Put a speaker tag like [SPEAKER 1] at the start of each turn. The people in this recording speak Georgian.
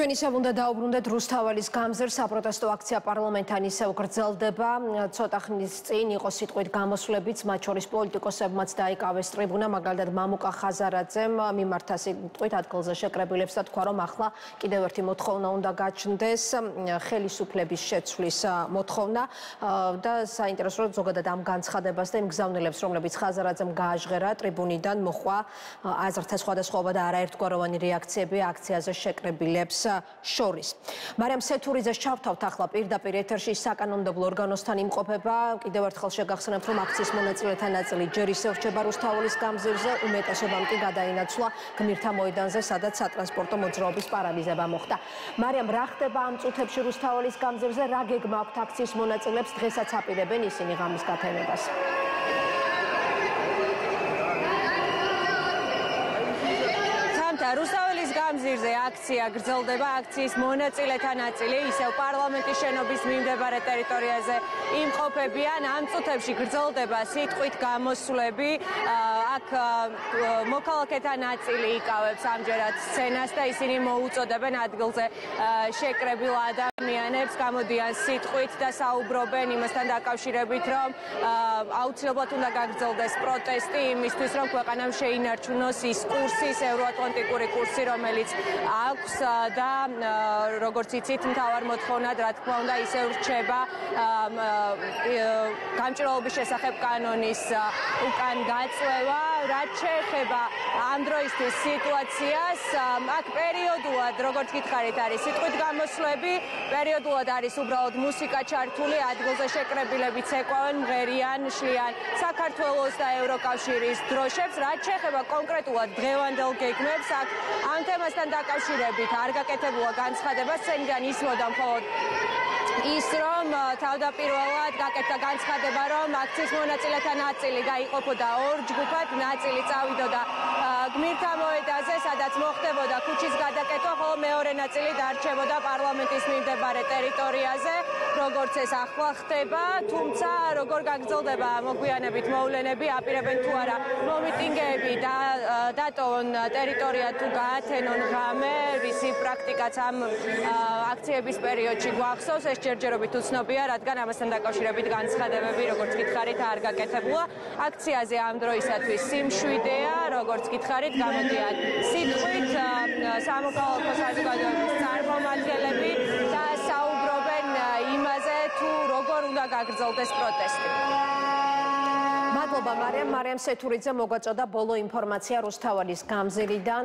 [SPEAKER 1] ჩვენ ისევ უნდა დაუბრუნდეთ რუსთაველის გამზერ საპროტესტო აქცია პარლამენტთან ისევ გრძელდება. ცოტა ხნის წინ იყო სიტყვით გამოსვლებიც მათ შორის პოლიტიკოსებმაც დაიკავეს ტრიბუნა მაგალითად მამუკა ხაზარაძემ მიმართა სიტყვით ადგილზე შეკრებილებს და თქვა რომ ახლა კიდევ ერთი მოთხოვნა უნდა გაჩნდეს. ხელისუფლების შეცვლის მოთხოვნა და საინტერესო რომ ზოგადად ამ განცხადებას და იმ გზავნილებს რომლებიც ხაზარაძემ გააჟღერა ტრიბუნიდან მოხვა აზრთა სხვადასხვაობა და არაერთგვაროვანი რეაქციები აქციაზე შეკრებილებს შორის. მარიამ სეთურიძეს ჩავთავთ ახლა პირდაპირ ეთერში საკანონმდებლო ორგანოსთან იმყოფება. კიდევ ერთხელ შეგახსენებთ, რომ აქციის მონაწილეთა ნაწილი ჯერ ისევ რჩება რუსთაველის გამზირზე, უმეტესობამ კი გადაინაცვლა გმირთა მოედანზე, სადაც სატრანსპორტო მოძრაობის პარალიზება მოხდა. მარიამ, რა ხდება ამ წუთებში რუსთაველის გამზირზე? რა გეგმა აქვთ აქციის მონაწილეებს დღესაც აპირებენ ისინი ღამის გათენებას?
[SPEAKER 2] რუსთაველის გამზირზე აქცია გრძელდება აქციის მონაწილეთა ნაწილი ისევ პარლამენტის შენობის მიმდებარე ტერიტორიაზე იმყოფებიან. ამ წუთებში გრძელდება სიტყვით გამოსვლები აქ მოქალაქეთა ნაწილი იკავებს ამჯერად სცენას და ისინი მოუწოდებენ ადგილზე. შეკრებილ ადამიანებს გამოდიან სიტყვით და საუბრობენ იმასთან დაკავშირებით რომ აუცილებლად უნდა გაგრძელდეს პროტესტი იმისთვის რომ ქვეყანამ შეინარჩუნოს ის კურსის ევროატლანტიკური პოლიტიკური კურსი, რომელიც აქვს და როგორც იცით, მთავარ მოთხოვნად, რა თქმა უნდა, ისე ვრჩება გამჭრელობის შესახებ კანონის უკან გაწევა, რაც შეეხება ამ დროისთვის სიტუაციას, აქ პერიოდულად, როგორც გითხარით, არის სიტყვით გამოსვლები, პერიოდულად არის უბრალოდ მუსიკა ჩართული, ადგილზე შეკრებილები ცეკვავენ, მღერიან, შლიან. საქართველოს და ევროკავშირის დროშებს, რაც შეეხება კონკრეტულად დღევანდელ გეგმებს, აქ ამ თემასთან დაკავშირებით არ გაკეთებულა განცხადება სცენიდან ისმოდა მხოლოდ ის რომ თავდაპირველად გაკეთდა განცხადება რომ აქციის მონაწილეთა ნაწილი გაიყოფოდა ორ ჯგუფად ნაწილი წავიდოდა. გმირთა მოედანზე სადაც მოხდებოდა ქუჩის გადაკეთვა ხოლო მეორე ნაწილი დარჩებოდა პარლამენტის მიმდებარე ტერიტორიაზე როგორც ეს ახლა ხდება. თუმცა როგორ გაგრძელდება მოგვიანებით მოვლენები აპირებენ თუ არა მომიტინგეები და დატოვონ ტერიტორია თუ გაათენონ ღამე ვისი პრაქტიკაც ამ აქციების პერიოდში გვახსოვს. ეს ჯერჯერობით უცნობია რადგან ამასთან დაკავშირებით განცხადებები როგორც გითხარით არ გაკეთებულა აქციაზე ამ დროისათვის სიმშვიდეა როგორც გითხარით გამოდიან სიტყვით სამოქალაქო საზოგადოების წარმომადგენლები და საუბრობენ იმაზე თუ როგორ უნდა გაგრძელდეს პროტესტი.
[SPEAKER 1] მადლობა მარიამ მარიამ სეთურიძე მოგვაწოდა ბოლო ინფორმაცია რუსთავალის გამზირიდან